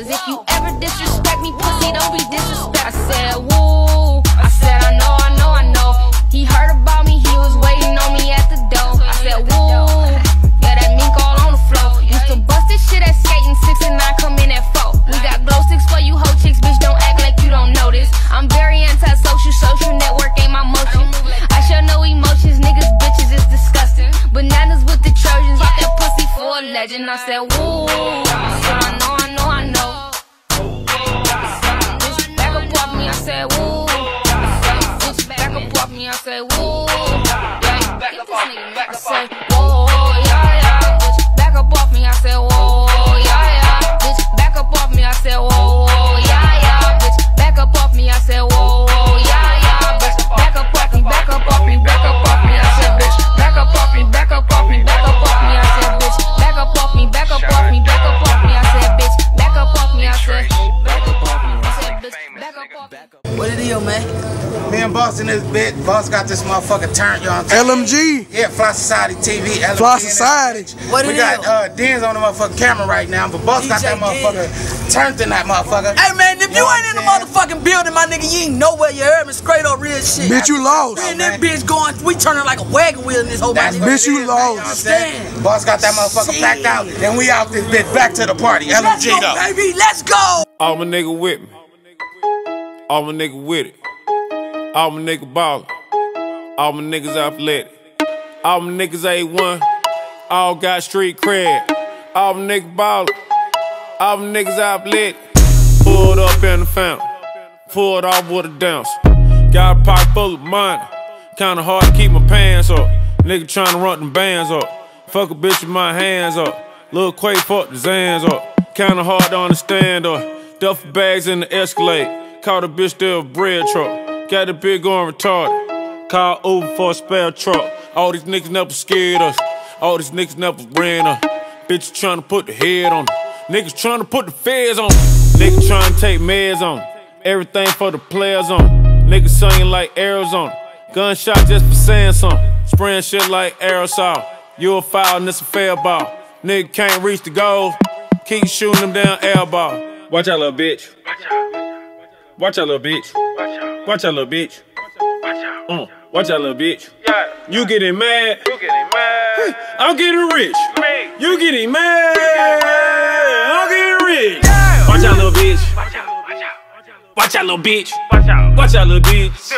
Cause if you ever disrespect me, pussy, don't be disrespect. I said, woo. I said, I know, I know, I know. He heard about me, he was waiting on me at the door. I said, woo. Yeah, that mink all on the floor. Used to bust this shit at skating, six and nine come in at four. We got glow sticks for you hoe chicks, bitch, don't act like you don't notice. I'm very antisocial, social network ain't my motion. I show no emotions, niggas, bitches, it's disgusting. Bananas with the Trojans, yeah. that pussy for a legend. I said, woo. I said, I know said, woo. Bitch, back up off me, I said, woo. Yeah, get this nigga, I say, What it is, man? Me and Boss in this bit. Boss got this motherfucker turned, y'all. LMG. Yeah, Fly Society TV. LMG Fly Society. bitch. What we it got uh, Den's on the motherfucking camera right now, but Boss got that DJ motherfucker turned in that motherfucker. Hey man, if you know ain't in the what I'm saying? motherfucking building, my nigga, you ain't nowhere. You heard me straight up real shit. Bitch, you lost. We in this bitch going, we turning like a wagon wheel in this whole That's bitch. Bitch, you is, man, lost. know what I'm saying? Stand. Boss got that motherfucker Shit. packed out, and we out this bitch back to the party. Let's LMG go, though. baby. Let's go. All my nigga with me. All my nigga with it. All my nigga ballin'. All my niggas athletic. All my niggas A1. All got street cred. All my niggas ballin'. All my niggas athletic. Pulled up in the fountain. Pulled off with a dance. Got a pocket full of money. Kinda hard to keep my pants up. Nigga tryna run them bands up. Fuck a bitch with my hands up. Lil Quay fuck the Zans up. Kinda hard to understand up. Duffel bags in the Escalade. Caught a bitch there a bread truck. Got the big going retarded. Call Uber for a spare truck. All these niggas never scared us. All these niggas never ran us. Bitch tryna put the head on 'em. Niggas tryna put the feds on 'em. Niggas tryna take meds on 'em. Everything for the players on 'em. Niggas singing like Arizona. Gunshot just for saying something. Spraying shit like aerosol. You a foul and it's a fair ball. Nigga can't reach the goal. Keep shooting them down air ball. Watch out, little bitch. Watch out, little bitch. Watch out, little bitch. Uh, watch out, little bitch. You getting mad? You getting mad? I'm getting rich. You getting mad? I'm getting rich. Watch out, little bitch. Watch out, little bitch. Watch out, little bitch.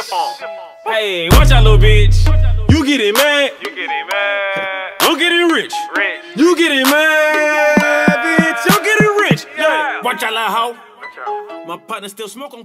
Hey, watch out, little bitch. You getting mad? You getting mad? I'm getting rich. Rich. You getting mad, bitch? I'm getting rich. Yeah. Watch out, little hoe. My partner still smoke on.